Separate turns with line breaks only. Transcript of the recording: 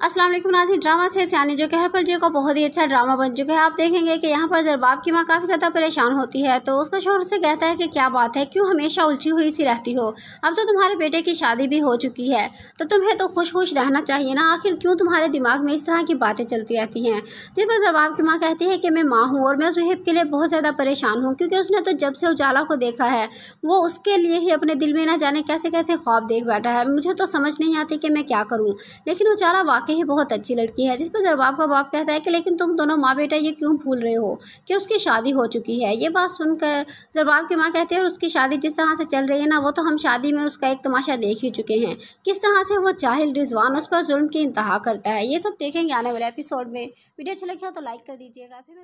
वालेकुम Nazi drama से सियानी जो कि हरपल जी का बहुत ही अच्छा ड्रामा बन चुका है। आप देखेंगे कि यहाँ पर जरबाब की माँ काफ़ी ज़्यादा परेशान होती है तो उसका शोर से कहता है कि क्या बात है, क्यों हमेशा उलझी हुई सी रहती हो? अब तो तुम्हारे बेटे की शादी भी हो चुकी है तो तुम्हें तो खुश खुश रहना चाहिए ना। आखिर क्यों तुम्हारे दिमाग में इस तरह की बातें चलती रहती हैं? जिस पर जरबाब की माँ कहती है कि मैं माँ हूँ और मैं सुहेब के लिए बहुत ज़्यादा परेशान हूँ, क्योंकि उसने तो जब से उजाला को देखा है, वो उसके लिए ही अपने दिल में ना जाने कैसे कैसे ख्वाब देख बैठा है। मुझे तो समझ नहीं आती कि मैं क्या करूँ, लेकिन उजाला वाकई ही बहुत अच्छी लड़की है, जिस पर जरबाब का बाप कहता है कि लेकिन तुम दोनों माँ बेटा ये क्यों भूल रहे हो कि उसकी शादी हो चुकी है? ये बात सुनकर जरबाब की माँ कहती है और उसकी शादी जिस तरह से चल रही है ना, वो तो हम शादी में उसका एक तमाशा देख ही चुके हैं। किस तरह से वो चाहिल रिजवान उस पर जुल्म की इंतहा करता है, ये सब देखेंगे आने वाले एपिसोड में। वीडियो अच्छी लगी हो तो लाइक कर दीजिएगा, फिर